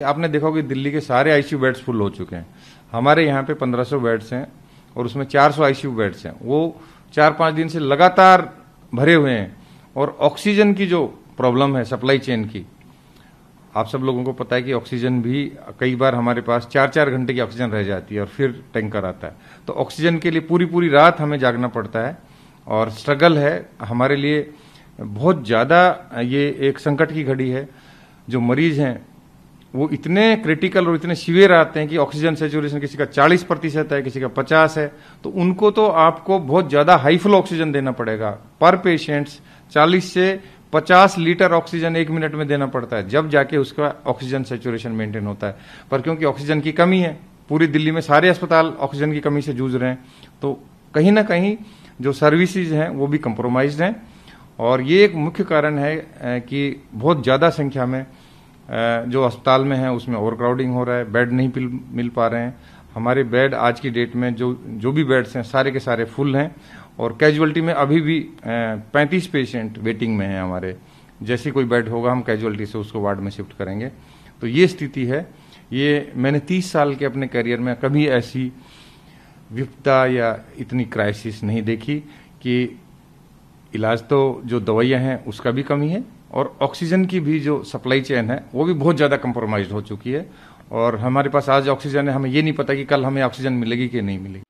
आपने देखा कि दिल्ली के सारे आईसीयू बेड्स फुल हो चुके हैं। हमारे यहाँ पे 1500 बेड्स हैं और उसमें 400 आईसीयू बेड्स हैं। वो चार पाँच दिन से लगातार भरे हुए हैं और ऑक्सीजन की जो प्रॉब्लम है, सप्लाई चेन की, आप सब लोगों को पता है कि ऑक्सीजन भी कई बार हमारे पास चार चार घंटे की ऑक्सीजन रह जाती है और फिर टैंकर आता है। तो ऑक्सीजन के लिए पूरी पूरी रात हमें जागना पड़ता है और स्ट्रगल है हमारे लिए बहुत ज़्यादा। ये एक संकट की घड़ी है। जो मरीज़ हैं वो इतने क्रिटिकल और इतने सीवियर आते हैं कि ऑक्सीजन सेचुरेशन किसी का 40 प्रतिशत है, किसी का 50 है तो उनको तो आपको बहुत ज़्यादा हाई फ्लो ऑक्सीजन देना पड़ेगा। पर पेशेंट्स 40 से 50 लीटर ऑक्सीजन एक मिनट में देना पड़ता है, जब जाके उसका ऑक्सीजन सेचुरेशन मेंटेन होता है। पर क्योंकि ऑक्सीजन की कमी है, पूरी दिल्ली में सारे अस्पताल ऑक्सीजन की कमी से जूझ रहे हैं तो कहीं ना कहीं जो सर्विसेज़ हैं, वो भी कंप्रोमाइज हैं। और ये एक मुख्य कारण है कि बहुत ज़्यादा संख्या में जो अस्पताल में है, उसमें ओवर क्राउडिंग हो रहा है बेड नहीं मिल पा रहे हैं। हमारे बेड आज की डेट में जो जो भी बेड्स हैं, सारे के सारे फुल हैं। और कैजुअलिटी में अभी भी पैंतीस पेशेंट वेटिंग में हैं हमारे। जैसे कोई बेड होगा, हम कैजुअलिटी से उसको वार्ड में शिफ्ट करेंगे। तो ये स्थिति है। ये मैंने तीस साल के अपने करियर में कभी ऐसी विपदा या इतनी क्राइसिस नहीं देखी कि इलाज तो जो दवाइयाँ हैं, उसका भी कमी है और ऑक्सीजन की भी जो सप्लाई चेन है, वो भी बहुत ज़्यादा कंप्रोमाइज हो चुकी है और हमारे पास आज ऑक्सीजन है, हमें ये नहीं पता कि कल हमें ऑक्सीजन मिलेगी कि नहीं मिलेगी।